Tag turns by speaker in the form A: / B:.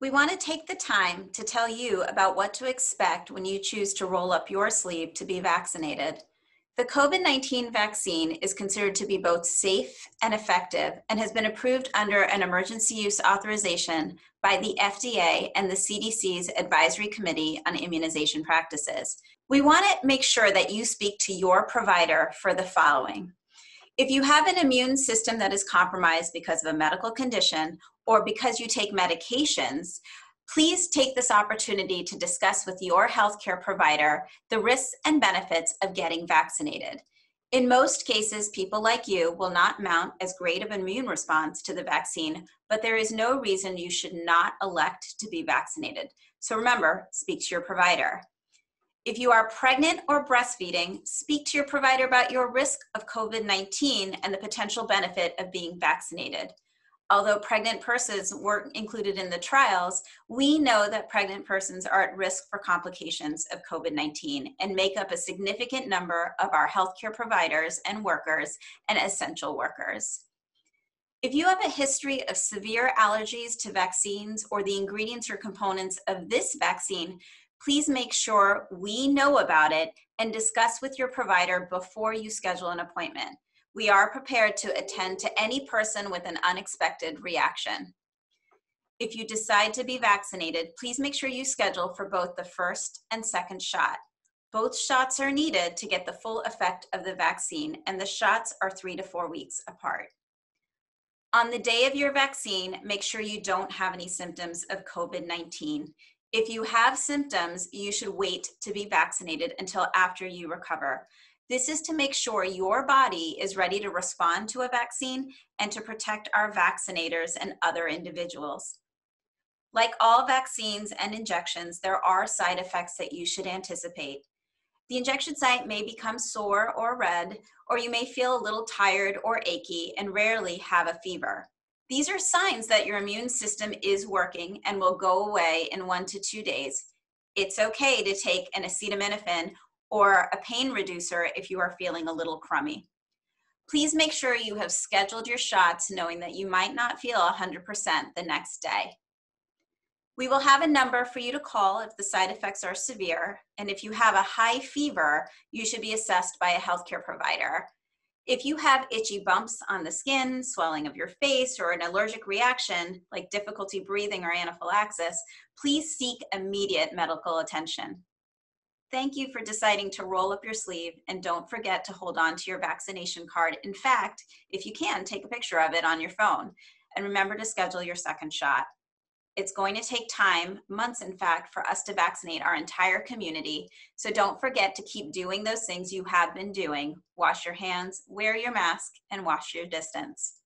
A: We want to take the time to tell you about what to expect when you choose to roll up your sleeve to be vaccinated. The COVID 19 vaccine is considered to be both safe and effective and has been approved under an emergency use authorization by the FDA and the CDC's Advisory Committee on Immunization Practices. We want to make sure that you speak to your provider for the following. If you have an immune system that is compromised because of a medical condition or because you take medications, please take this opportunity to discuss with your healthcare provider the risks and benefits of getting vaccinated. In most cases, people like you will not mount as great of an immune response to the vaccine, but there is no reason you should not elect to be vaccinated. So remember, speak to your provider. If you are pregnant or breastfeeding, speak to your provider about your risk of COVID 19 and the potential benefit of being vaccinated although pregnant persons weren't included in the trials, we know that pregnant persons are at risk for complications of COVID 19 and make up a significant number of our healthcare providers and workers and essential workers. If you have a history of severe allergies to vaccines or the ingredients or components of this vaccine, please make sure we know about it and discuss with your provider before you schedule an appointment we are prepared to attend to any person with an unexpected reaction. If you decide to be vaccinated, please make sure you schedule for both the first and second shot. Both shots are needed to get the full effect of the vaccine, and the shots are three to four weeks apart. On the day of your vaccine, make sure you don't have any symptoms of COVID 19. If you have symptoms, you should wait to be vaccinated until after you recover. This is to make sure your body is ready to respond to a vaccine and to protect our vaccinators and other individuals. Like all vaccines and injections, there are side effects that you should anticipate. The injection site may become sore or red, or you may feel a little tired or achy and rarely have a fever. These are signs that your immune system is working and will go away in one to two days. It's okay to take an acetaminophen or a pain reducer if you are feeling a little crummy. Please make sure you have scheduled your shots knowing that you might not feel 100% the next day. We will have a number for you to call if the side effects are severe, and if you have a high fever, you should be assessed by a healthcare provider. If you have itchy bumps on the skin, swelling of your face, or an allergic reaction like difficulty breathing or anaphylaxis, please seek immediate medical attention. Thank you for deciding to roll up your sleeve and don't forget to hold on to your vaccination card. In fact, if you can, take a picture of it on your phone and remember to schedule your second shot. It's going to take time, months in fact, for us to vaccinate our entire community. So don't forget to keep doing those things you have been doing. Wash your hands, wear your mask, and wash your distance.